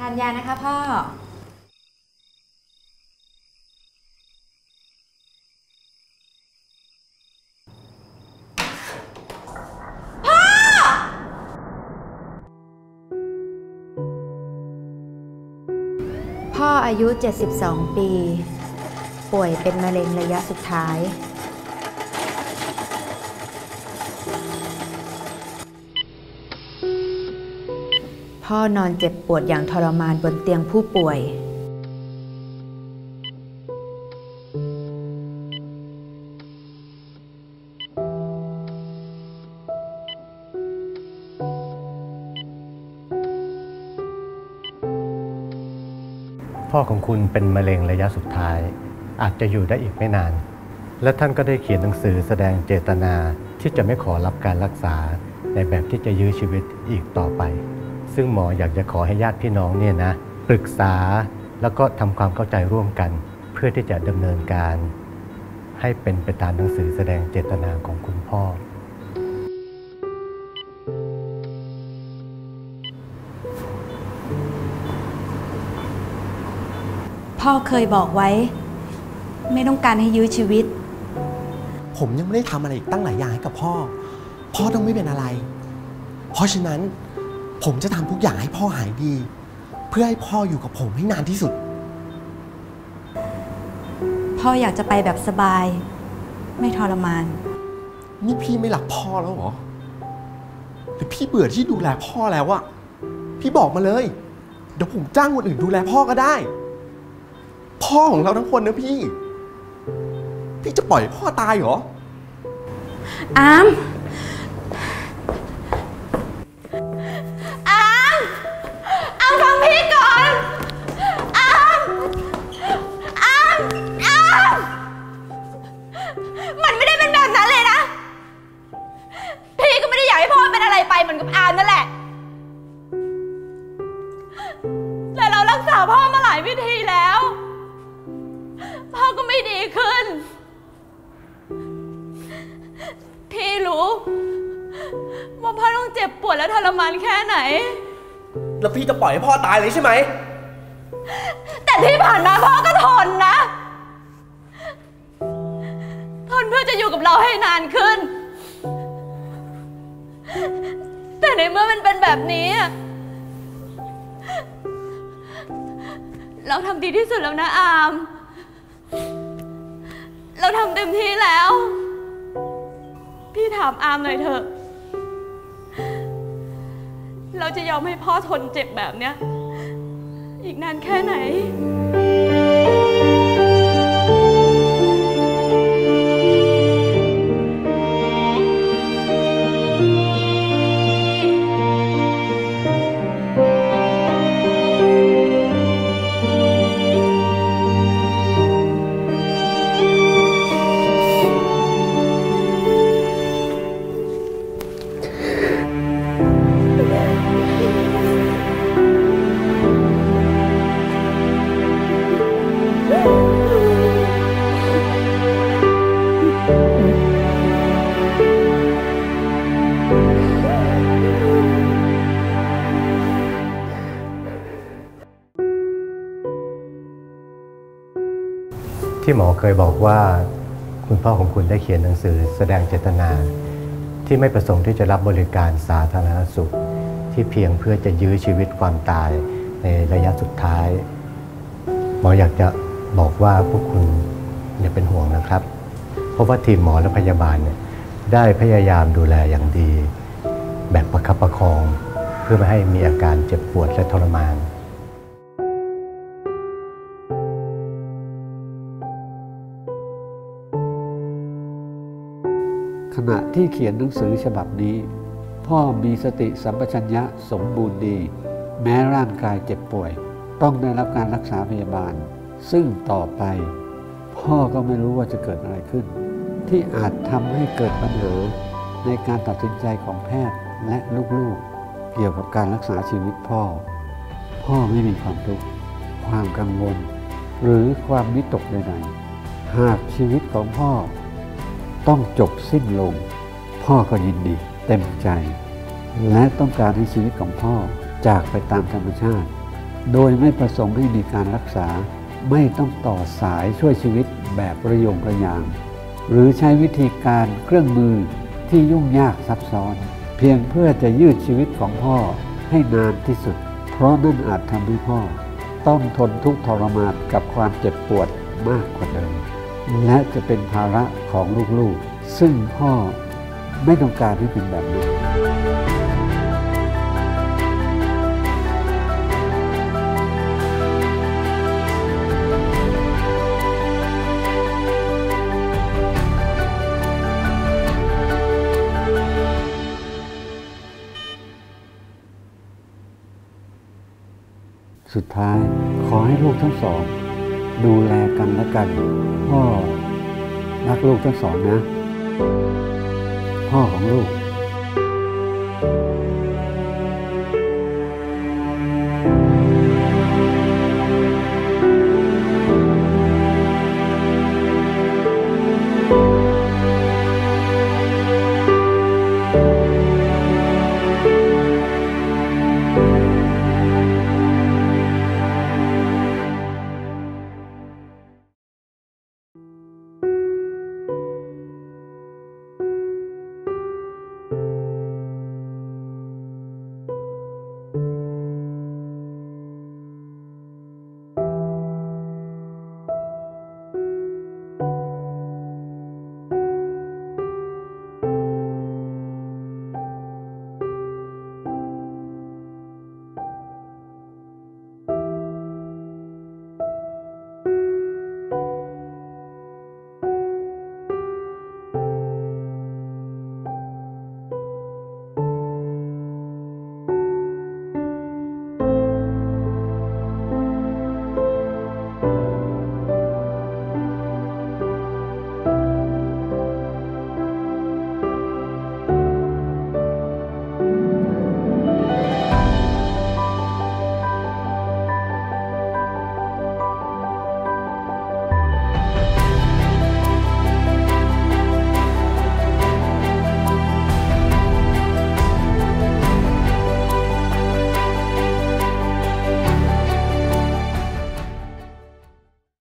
ทานยานะคะพ่อ พ่ออายุ 72 ปี ป่วยเป็นมะเร็งระยะสุดท้าย พ่อนอนเจ็บปวดอย่างทรมานบนเตียงผู้ป่วย พ่อของคุณเป็นมะเร็งระยะสุดท้าย อาจจะอยู่ได้อีกไม่นาน และท่านก็ได้เขียนหนังสือแสดงเจตนาที่จะไม่ขอรับการรักษาในแบบที่จะยื้อชีวิตอีกต่อไป ซึ่งหมออยากจะขอให้ญาติพี่น้องเนี่ยนะปรึกษาแล้วก็ทำความเข้าใจร่วมกัน เพื่อที่จะดำเนินการ ให้เป็นไปตามหนังสือแสดงเจตนาของคุณพ่อ พ่อเคยบอกไว้ ไม่ต้องการให้ยื้อชีวิต ผมยังไม่ได้ทำอะไรอีกตั้งหลายอย่างให้กับพ่อ พ่อต้องไม่เป็นอะไร เพราะฉะนั้น ผมจะทำทุกอย่างให้พ่อหายดี เพื่อให้พ่ออยู่กับผมให้นานที่สุด พ่ออยากจะไปแบบสบาย ไม่ทรมาน นี่พี่ไม่รักพ่อแล้วเหรอหรือพี่เบื่อที่ดูแลพ่อแล้วอะพี่บอกมาเลย เดี๋ยวผมจ้างคนอื่นดูแลพ่อก็ได้ พ่อของเราทั้งคนนะพี่ พี่จะปล่อยให้พ่อตายเหรอ อาม พ่อก็ไม่ดีขึ้น พี่รู้ว่าพ่อต้องเจ็บปวดและทรมานแค่ไหน แล้วพี่จะปล่อยให้พ่อตายเลยใช่ไหม แต่ที่ผ่านมาพ่อก็ทนนะ ทนเพื่อจะอยู่กับเราให้นานขึ้น แต่ในเมื่อมันเป็นแบบนี้อะเราทำดีที่สุดแล้วนะอามเรา ทำเต็มที่แล้ว พี่ถามอามหน่อยเถอะ เราจะยอมให้พ่อทนเจ็บแบบเนี้ย อีกนานแค่ไหน ที่หมอเคยบอกว่าคุณพ่อของคุณได้เขียนหนังสือแสดงเจตนา ที่ไม่ประสงค์ที่จะรับบริการสาธารณสุข ที่เพียงเพื่อจะยื้อชีวิตความตายในระยะสุดท้าย หมออยากจะบอกว่าพวกคุณอย่าเป็นห่วงนะครับ เพราะว่าทีมหมอและพยาบาลเนี่ยได้พยายามดูแลอย่างดี แบบประคับประคอง เพื่อไม่ให้มีอาการเจ็บปวดและทรมาน ณะที่เขียนหนังสือฉบับนี้ พ่อมีสติสัมปชัญญะสมบูรณ์ดี แม้ร่างกายเจ็บป่วย ต้องได้รับการรักษาพยาบาล ซึ่งต่อไป พ่อก็ไม่รู้ว่าจะเกิดอะไรขึ้น ที่อาจทำให้เกิดปัญหาในการตัดสินใจของแพทย์และลูกๆ เกี่ยวกับการรักษาชีวิตพ่อ พ่อไม่มีความทุกข์ความกังวล หรือความวิตกใดๆหากชีวิตของพ่อ ต้องจบสิ้นลง พ่อก็ยินดีเต็มใจ และต้องการให้ชีวิตของพ่อจากไปตามธรรมชาติ โดยไม่ประสงค์ให้มีการรักษา ไม่ต้องต่อสายช่วยชีวิตแบบประยงระยาง หรือใช้วิธีการเครื่องมือที่ยุ่งยากซับซ้อน เพียงเพื่อจะยืดชีวิตของพ่อให้นานที่สุด เพราะนั่นอาจทำให้พ่อ ต้องทนทุกข์ทรมานกับความเจ็บปวดมากกว่าเดิม และจะเป็นภาระของลูกๆ ซึ่งพ่อไม่ต้องการให้เป็นแบบนั้สุดท้ายขอให้ลูกทั้งสอง ดูแลกัน และกัน พ่อรักลูกทั้งสองนะ พ่อของลูก